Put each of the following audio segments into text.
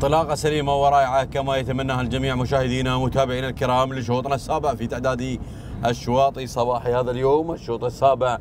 انطلاقة سليمة ورائعة كما يتمناها الجميع مشاهدينا متابعينا الكرام لشوطنا السابع في تعداد الشواطئ صباحي هذا اليوم. الشوط السابع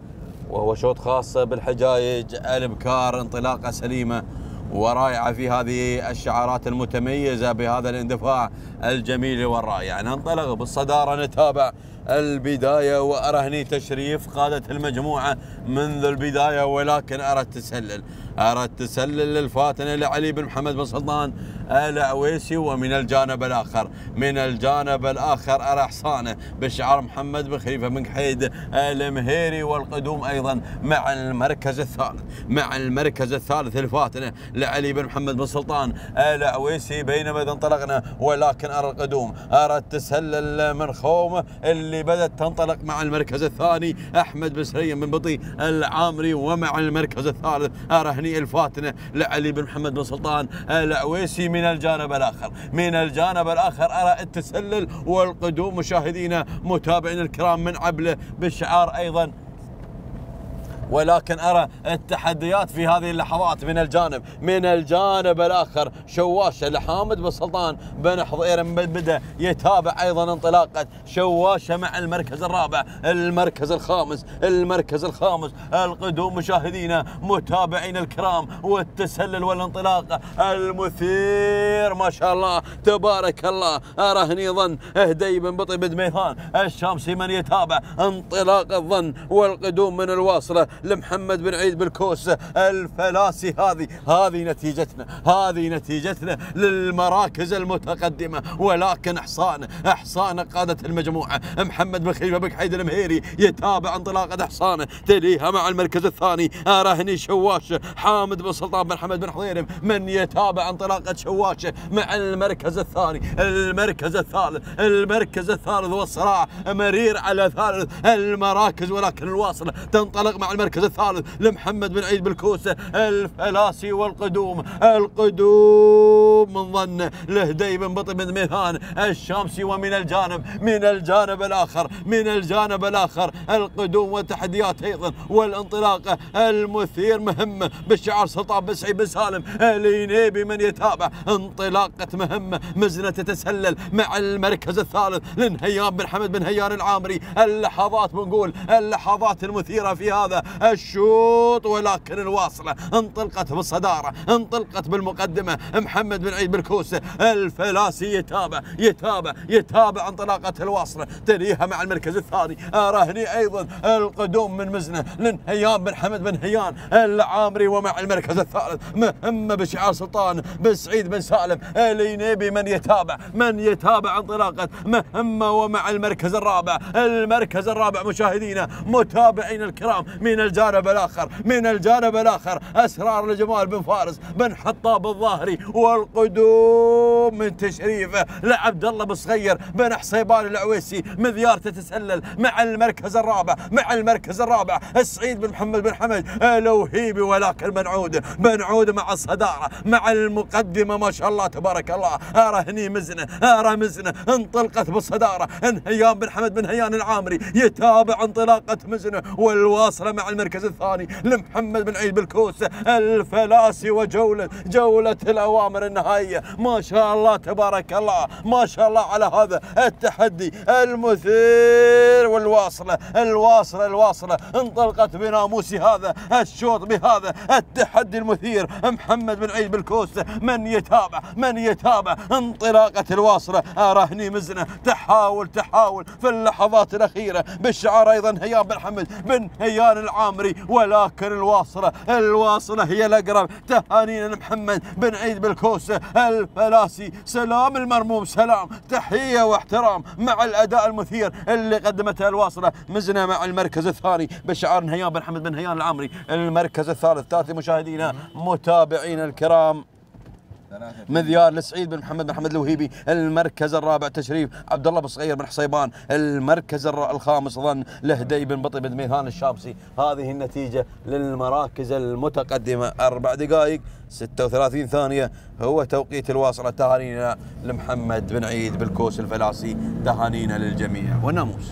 وهو شوط خاص بالحجايج البكار انطلاقة سليمة ورائعة في هذه الشعارات المتميزة بهذا الاندفاع الجميل والرائع. ننطلق بالصدارة نتابع البداية وأرى هني تشريف قادت المجموعة منذ البداية ولكن أرى التسلل. أرى التسلل للفاتنة لعلي بن محمد بن سلطان العويسي ومن الجانب الآخر. من الجانب الآخر أرى حصانه بشعار محمد بن خليفة بن حيد المهيري والقدوم أيضا مع المركز الثالث. مع المركز الثالث الفاتنة لعلي بن محمد بن سلطان. العويسي بينما إذا انطلقنا ولكن أرى القدوم. أرى التسلل من خومه اللي بدأت تنطلق مع المركز الثاني أحمد بن سريم بن بطي العامري ومع المركز الثالث أرى هني الفاتنة لعلي بن محمد بن سلطان العويسي من الجانب الآخر. من الجانب الآخر أرى التسلل والقدوم مشاهدينا متابعين الكرام من عبله بالشعار أيضا. ولكن أرى التحديات في هذه اللحظات من الجانب من الجانب الآخر شواشه لحامد بن سلطان بن حضير بدأ يتابع أيضا انطلاقة شواشه مع المركز الرابع المركز الخامس المركز الخامس القدوم مشاهدينا متابعين الكرام والتسلل والانطلاق المثير. ما شاء الله تبارك الله. أرى هني ظن هدي بن بطي بن ميثان الشامسي من يتابع انطلاق الظن والقدوم من الواصلة. لمحمد بن عيد بالكوس الفلاسي هذه هذه نتيجتنا هذه نتيجتنا للمراكز المتقدمة. ولكن احصان احصان قادة المجموعة محمد بن خليفة بن حيد المهيري يتابع انطلاقة احصانه تليها مع المركز الثاني راهني شواشه حامد بن سلطان بن حمد بن حضيرم من يتابع انطلاقة شواشه مع المركز الثاني. المركز الثالث المركز الثالث والصراع مرير على ثالث المراكز ولكن الواصلة تنطلق مع المركز المركز الثالث لمحمد بن عيد بالكوسة. الفلاسي والقدوم القدوم من ظن لهدي بن بطي بن ميثان. الشامسي ومن الجانب من الجانب الآخر من الجانب الآخر. القدوم والتحديات أيضا والانطلاقة المثير مهمة بالشعار سلطان بن سعيد بن سالم الينيبي من يتابع. انطلاقة مهمة مزنة تتسلل مع المركز الثالث لنهيان بن حمد بن هيان العامري. اللحظات بنقول اللحظات المثيرة في هذا. الشوط ولكن الواصلة انطلقت بالصدارة انطلقت بالمقدمة. محمد بن عيد بالكوسة الفلاسي يتابع يتابع يتابع انطلاقة الواصلة تليها مع المركز الثاني. راهني أيضا القدوم من مزنة لنهيان بن حمد بن هيان العامري ومع المركز الثالث مهمة بشعار سلطان بن سعيد بن سالم الينيبي من يتابع من يتابع انطلاقة مهمة ومع المركز الرابع المركز الرابع مشاهدينا متابعين الكرام من الجانب الآخر من الجانب الآخر أسرار لجمال بن فارس بن حطاب الظاهري والقدوم من تشريفه لعبد الله بن صغير بن حصيبان العويسي مذيار تتسلل مع المركز الرابع مع المركز الرابع السعيد بن محمد بن حمد الوهيبي ولكن بنعود بنعود مع الصدارة مع المقدمة ما شاء الله تبارك الله أرى هني مزنة أرى مزنة انطلقت بالصدارة انهيان بن حمد بن هيان العامري يتابع انطلاقة مزنة والواصله مع المركز الثاني لمحمد بن عيد بالكوسه الفلاسي وجولة جولة الأوامر النهائية. ما شاء الله تبارك الله ما شاء الله على هذا التحدي المثير والواصلة الواصلة الواصلة. انطلقت بناموس هذا الشوط بهذا التحدي المثير. محمد بن عيد بالكوسه من يتابع؟ من يتابع؟ انطلاقة الواصلة. اراهني مزنة. تحاول تحاول. في اللحظات الأخيرة بالشعار أيضا هيان بن حمد بن هيان العامري ولكن الواصلة الواصلة هي الأقرب. تهانينا لمحمد بن عيد بالكوسة الفلاسي. سلام المرموم سلام. تحية واحترام مع الأداء المثير اللي قدمته الواصلة مزنا مع المركز الثاني بشعار نهيان بن حمد بن هيان العامري. المركز الثالث تاتي مشاهدينا متابعينا الكرام. مذيار لسعيد بن محمد بن محمد الوهيبي المركز الرابع تشريف عبد الله بن صغير بن حصيبان المركز الخامس ظن لهدي بن بطي بن ميثان الشامسي. هذه النتيجة للمراكز المتقدمة. أربع دقائق 36 ثانية. هو توقيت الواصلة تهانينا لمحمد بن عيد بالكوس الفلاسي تهانينا للجميع. والناموس